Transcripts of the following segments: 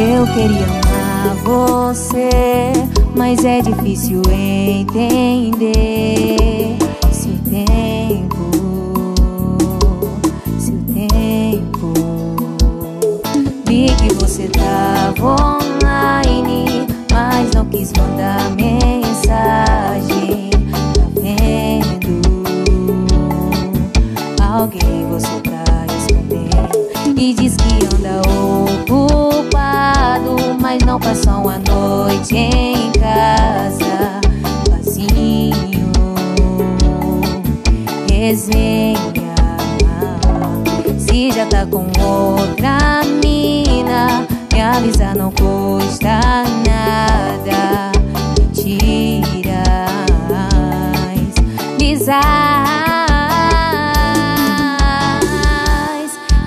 Eu queria amar você, mas é difícil entender. Seu tempo, seu tempo. Vi que você tava online, mas não quis mandar mensagem. Tá vendo? Alguém você tá escondendo e diz que anda ocupado, mas não passou a noite em casa. Vazio, resenha. Se já tá com outra mina, me avisa, não custa nada. Mentiras bizarras.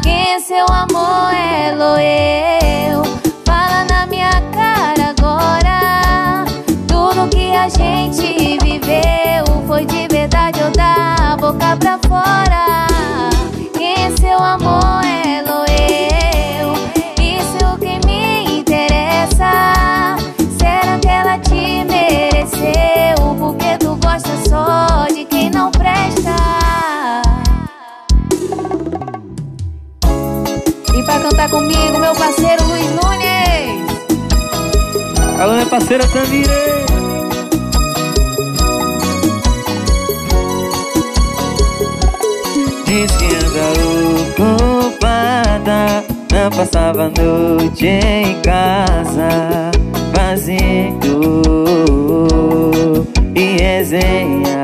É seu amor é a gente viveu foi de verdade ou da boca pra fora. Quem é seu amor é eu. Isso é que me interessa. Será que ela te mereceu? Porque tu gosta só de quem não presta. E pra cantar comigo, meu parceiro Luiz Nunes. Alô, minha parceira Tamire. Passava a noite em casa Fazendo e resenha.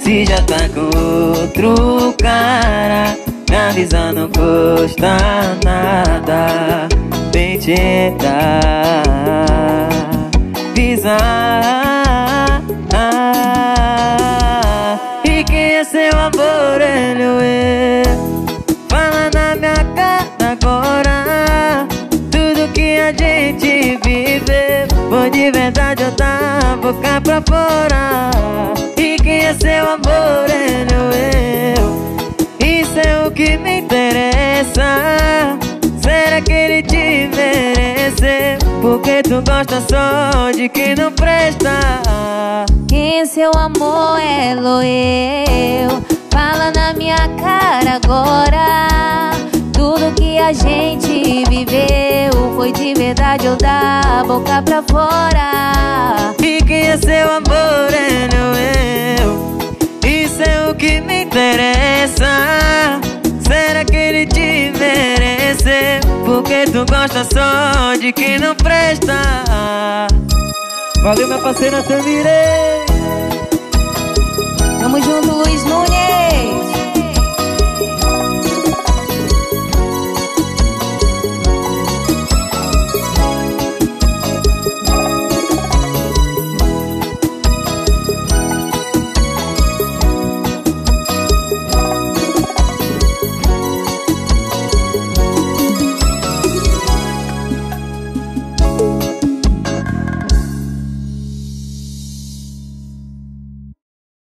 Se já tá com outro cara Me avisa, não custa nada Mentira Bizarra boca pra fora E quem é seu amor, ele ou eu Isso é o que me interessa Será que ele te merece? Porque tu gosta só de quem não presta Quem é seu amor é eu. Fala na minha cara agora. Tudo que a gente viveu foi de verdade ou da boca pra fora. É seu amor, ele ou eu Isso é o que me interessa Será que ele te merece? Porque tu gosta só de quem não presta Valeu minha parceira Tamire Tamo junto, Luiz.